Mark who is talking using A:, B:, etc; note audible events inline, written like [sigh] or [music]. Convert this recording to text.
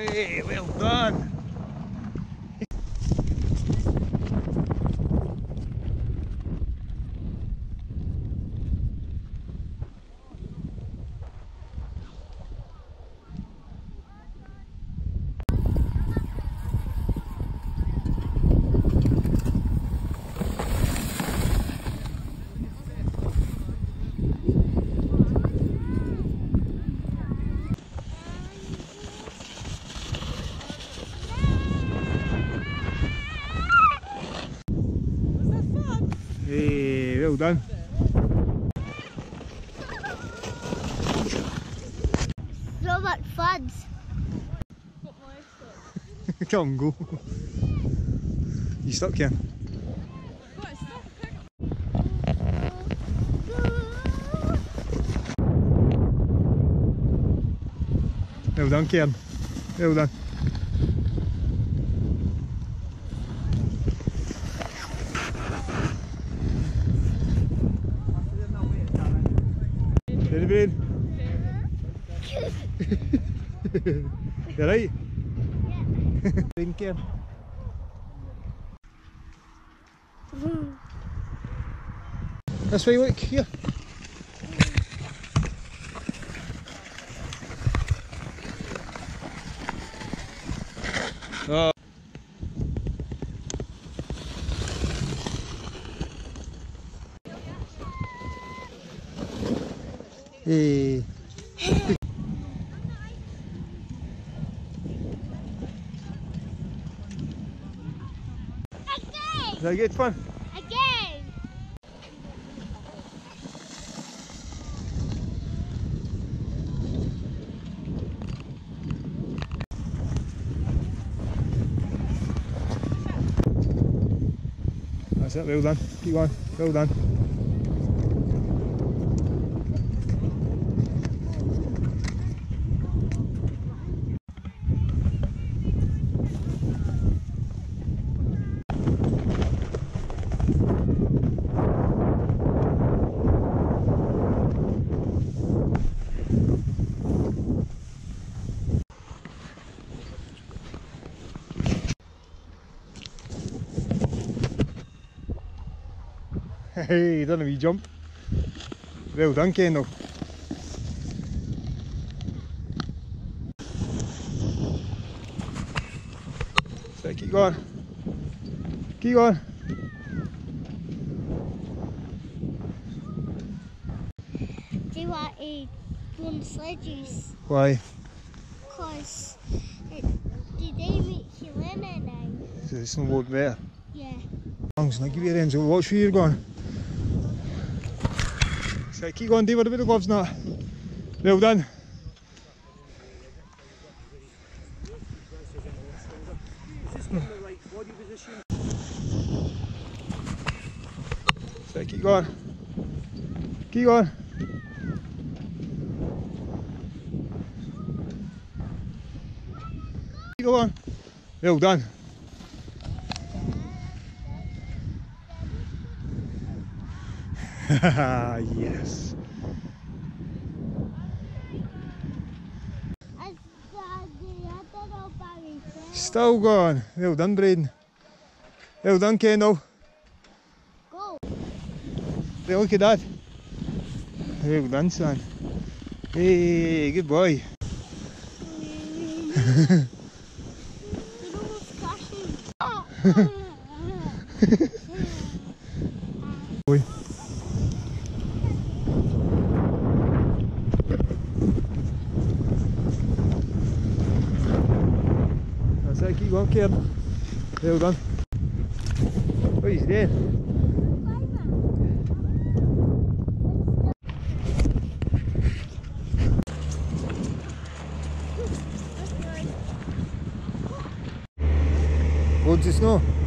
A: Hey, well done. Hey, well done.
B: So much fun.
A: Come on, go. You stuck, Ken? Well done, Ken. Well done. Ready, [laughs] Breen? [laughs] you right? Breen, Ken. This way, look, here. Oh. Hey.
B: Again!
A: Is that good fun?
B: Again!
A: That's it, well done. Keep going. Well done. Hey, dan een wee jump. Wel, dank je nog. Zo, kijk hoor.
B: Kijk hoor. They a one sledges.
A: Why?
B: Because it, did they meet you now?
A: So it's not worth there.
B: Yeah.
A: Thanks, thank you very much. What's where you're going? So keep going, David, with the gloves now. Well done. So keep going. Keep going. Keep going. Well done. [laughs] yes.
B: As the other little Barry said,
A: Still going. Well done, Brayden. Well done, Kendal.
B: go.
A: Hey, look at that. Well done, son. Hey, good boy.
B: You're almost crashing.
A: Boy. Keep going, kid. Well done. What is there? Loads of snow.